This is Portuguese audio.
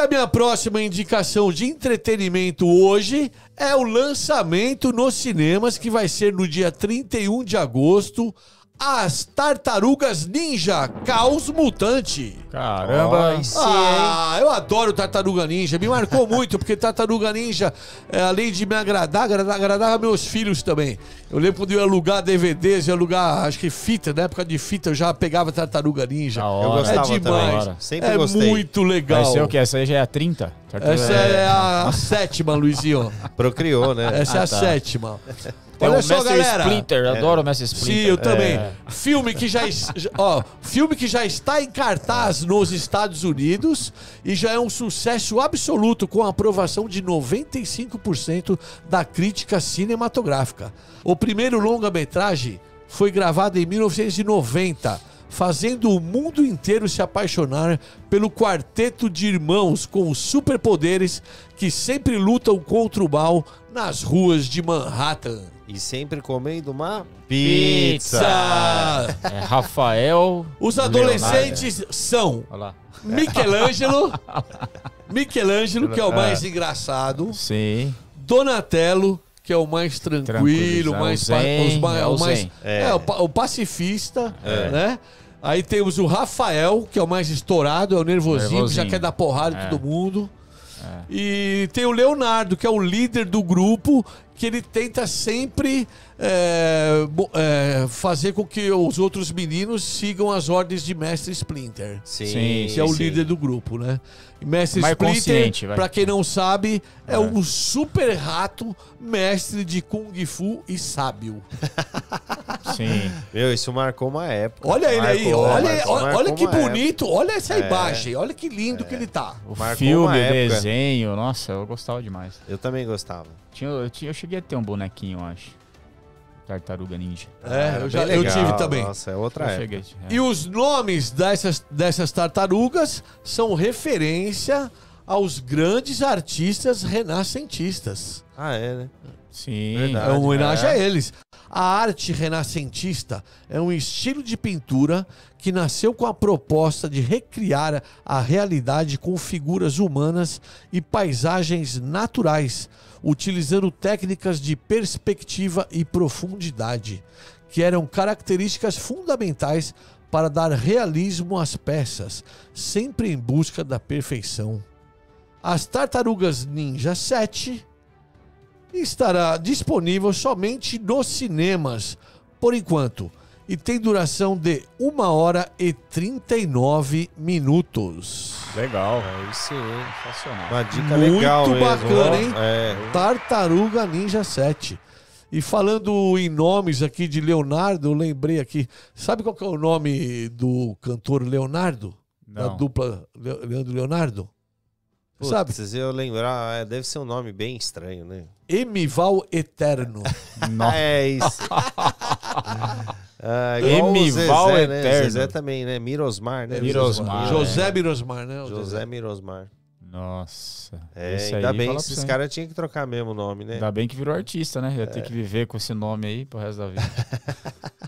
a minha próxima indicação de entretenimento hoje é o lançamento nos cinemas, que vai ser no dia 31 de agosto. As Tartarugas Ninja Caos Mutante. Caramba. Ai, sim, Ah, eu adoro Tartaruga Ninja. Me marcou muito, porque Tartaruga Ninja, é, além de me agradar, agrada- agradava meus filhos também. Eu lembro quando eu ia alugar DVDs, ia alugar, acho que fita, na época de fita eu já pegava Tartaruga Ninja. Eu gostava é demais. também. Sempre é gostei. muito legal. Vai ser o quê? Essa aí já é a 30? Essa é a sétima, Luizinho. Procriou, né? Essa é a tá. sétima. Tem Olha o só, galera. Splinter, eu adoro o Sim, Splinter. eu também. É. Filme que já, ó, filme que já está em cartaz nos Estados Unidos e já é um sucesso absoluto com a aprovação de 95% da crítica cinematográfica. O primeiro longa-metragem foi gravado em 1990, fazendo o mundo inteiro se apaixonar pelo quarteto de irmãos com superpoderes que sempre lutam contra o mal nas ruas de Manhattan. E sempre comendo uma Pizza. pizza. É Rafael. Os adolescentes são Olha lá. Michelangelo, Michelangelo, que é o mais engraçado, Sim. Donatello, que é o mais tranquilo, Tranquilo, o é mais, o zen, os ma- é o mais é, É. o, pa- o pacifista, né? Aí temos o Rafael, que é o mais estourado, é o nervosinho, que já Nervosinho. quer dar porrada em É. todo mundo. E tem o Leonardo, que é o líder do grupo, que ele tenta sempre é, é, fazer com que os outros meninos sigam as ordens de Mestre Splinter. Sim, Sim, Que é o sim. líder do grupo, né? E Mestre Mais Splinter, pra quem não sabe, é, um super rato mestre de Kung Fu e sábio. Sim. Meu, isso marcou uma época. Olha ele aí, Marcou, olha, marcou, olha, marcou olha que uma época. bonito, olha essa É. imagem, olha que lindo que ele tá. O Marcou filme, desenho, nossa, eu gostava demais. Eu também gostava. Tinha, eu, tinha, eu cheguei a ter um bonequinho, eu acho. Tartaruga Ninja. É, eu, já, eu tive também. Nossa, é outra Eu época. cheguei. é. E os nomes dessas, dessas tartarugas são referência aos grandes artistas renascentistas. Ah, é, né? Sim. Verdade. É uma homenagem é. a eles. A arte renascentista é um estilo de pintura que nasceu com a proposta de recriar a realidade com figuras humanas e paisagens naturais, utilizando técnicas de perspectiva e profundidade, que eram características fundamentais para dar realismo às peças, sempre em busca da perfeição. As Tartarugas Ninja 7 estará disponível somente nos cinemas, por enquanto, e tem duração de 1 hora e 39 minutos. Legal. Aí sim. Sensacional. Uma dica Muito legal mesmo. bacana, ó. hein? É. Tartaruga Ninja 7. E falando em nomes aqui de Leonardo, eu lembrei aqui. Sabe qual que é o nome do cantor Leonardo? Da Não. dupla Le- Leandro Leonardo? Putz, Sabe? se eu lembrar, é, deve ser um nome bem estranho, né? Emival Eterno. É isso. ah, Emival Zezé, né? Eterno. Zezé também, né? Mirosmar, né? Mirosmar. José Mirosmar, né? o José Mirosmar. Nossa. É, Esse ainda aí, bem esses caras tinham que trocar mesmo o nome, né? Ainda bem que virou artista, né? Ia ter que viver com esse nome aí pro resto da vida.